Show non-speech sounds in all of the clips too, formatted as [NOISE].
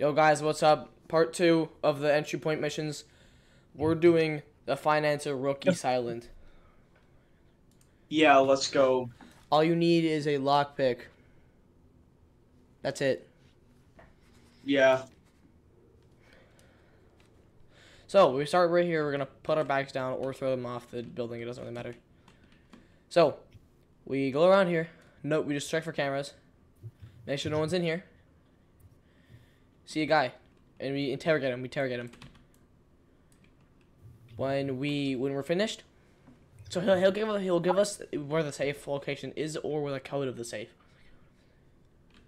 Yo, guys, what's up? Part two of the entry point missions. We're doing the Financer Rookie Silent. Yeah, let's go. All you need is a lockpick. That's it. Yeah. So we start right here. We're gonna put our bags down or throw them off the building. It doesn't really matter. So we go around here. Note we just check for cameras. Make sure no one's in here. See a guy, and we interrogate him. We interrogate him. When we when we're finished, so he'll he'll give us he'll give us where the safe location is or where the code of the safe.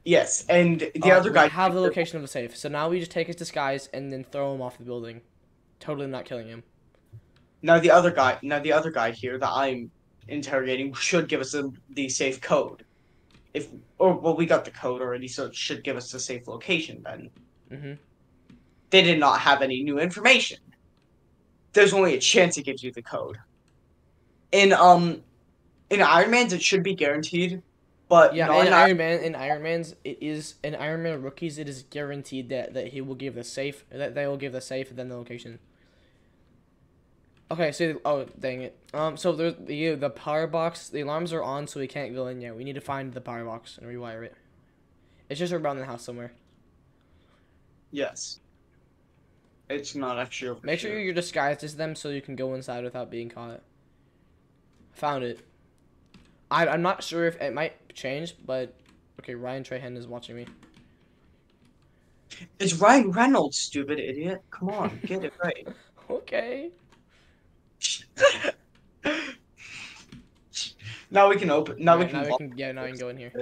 Yes, and the Uh, other we guy have the [LAUGHS] location of the safe. So now we just take his disguise and then throw him off the building, totally not killing him. Now the other guy, now the other guy here that I'm interrogating should give us the, the safe code. If or well, we got the code already, so it should give us the safe location. Then hmm they did not have any new information. There's only a chance it gives you the code. In um, in Iron Man's, it should be guaranteed, but Yeah, in Iron Man, in Iron Man's, it is in Iron Man rookies. It is guaranteed that that he will give the safe. That they will give the safe and then the location. Okay, so oh dang it. Um, so there's the the power box. The alarms are on, so we can't go in yet. We need to find the power box and rewire it. It's just around the house somewhere. Yes. It's not actually over Make sure here. you're disguised as them so you can go inside without being caught. Found it. I I'm not sure if it might change, but okay. Ryan Trahan is watching me. It's Ryan Reynolds, stupid idiot. Come on, [LAUGHS] get it right. Okay. [LAUGHS] now we can open. Now we can. now we can yeah now we can go in here.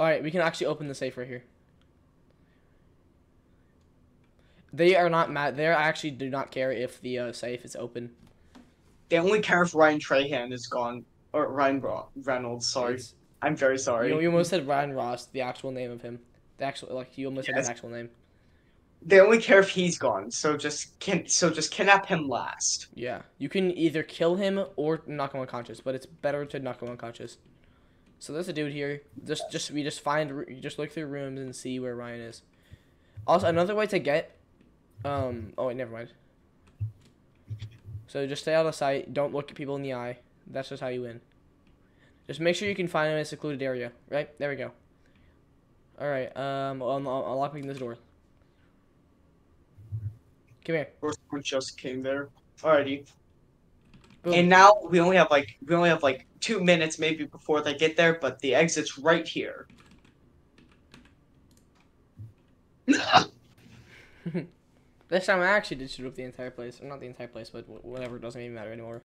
This. All right, we can actually open the safe right here. They are not mad. They actually do not care if the uh, safe is open. They only care if Ryan Trahan is gone or Ryan Bro- Reynolds. Sorry, It's- I'm very sorry. You, you almost said Ryan Ross, the actual name of him. The actual like you almost said Yes. his actual name. They only care if he's gone. So just can so just kidnap him last. Yeah, you can either kill him or knock him unconscious, but it's better to knock him unconscious. So there's a dude here. Just just we just find you just look through rooms and see where Ryan is. Also, another way to get, um. Oh wait, never mind. So just stay out of sight. Don't look at people in the eye. That's just how you win. Just make sure you can find him in a secluded area. Right there we go. All right. Um. I'll, I'll, I'll lock this door. Come here. Just came there. Alrighty. Boom. And now we only have like we only have like two minutes maybe before they get there, but the exit's right here. [LAUGHS] This time I actually did shoot up the entire place. Not the entire place, but whatever. Doesn't even matter anymore.